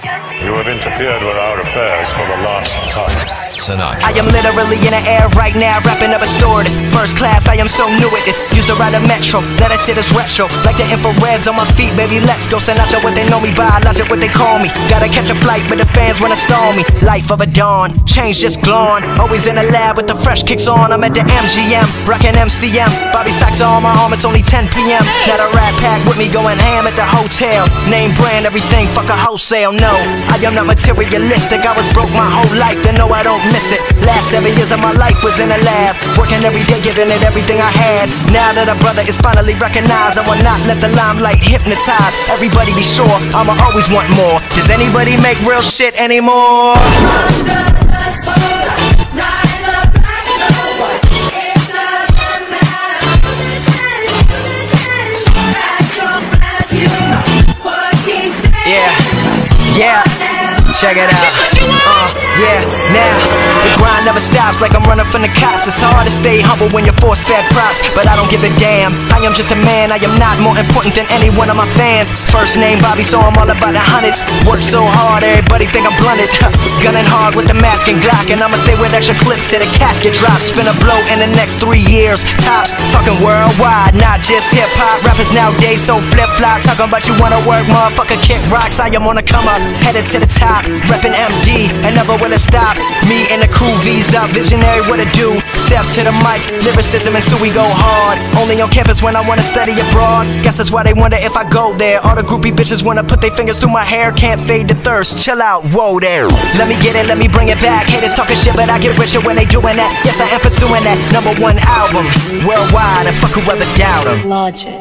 You have interfered with our affairs for the last time. Sinatra. I am literally in the air right now, rapping up a stewardess. First class, I am so new at this. Used to ride a metro, let us hit this retro. Like the infrareds on my feet, baby, let's go. Sinatra, what they know me by, logic, what they call me. Gotta catch a flight, but the fans wanna stall me. Life of a dawn, change just glowing. Always in the lab with the fresh kicks on. I'm at the MGM, rockin' MCM. Bobby Sacks on my arm, it's only 10 p.m. Got a rat pack with me going ham at the hotel. Name brand, everything, fuck a wholesale. No, I am not materialistic. I was broke my whole life, and no, I don't miss it. Last seven years of my life was in the lab, working every day, giving it everything I had. Now that a brother is finally recognized, I will not let the limelight hypnotize. Everybody be sure, I'ma always want more. Does anybody make real shit anymore? Yeah, yeah, check it out. Uh, yeah, now the grind never stops like I'm running from the cops. It's hard to stay humble when you're force fed props, but I don't give a damn. I am just a man, I am not more important than any one of my fans. First name Bobby, so I'm all about the hundreds. Work so hard, everybody think I'm blunted. Gunning hard with the mask and Glock, and I'ma stay with extra clips till the casket drops. Finna blow in the next three years. Tops talking worldwide, not just hip hop. Rappers nowadays so flip flop, talking about you wanna work, motherfucker, kick rocks. I am on the come up, headed to the top, reppin' MD, and never it stop. Me and the crew, visa, visionary, what to do. Step to the mic, lyricism, and so we go hard. Only on campus when I wanna study abroad. Guess that's why they wonder if I go there. All the groupie bitches wanna put their fingers through my hair, can't fade the thirst. Chill out, whoa there. Let me get it, let me bring it back. Haters talking shit, but I get richer when they doing that. Yes, I am pursuing that number one album worldwide, and fuck whoever doubt 'em. Logic.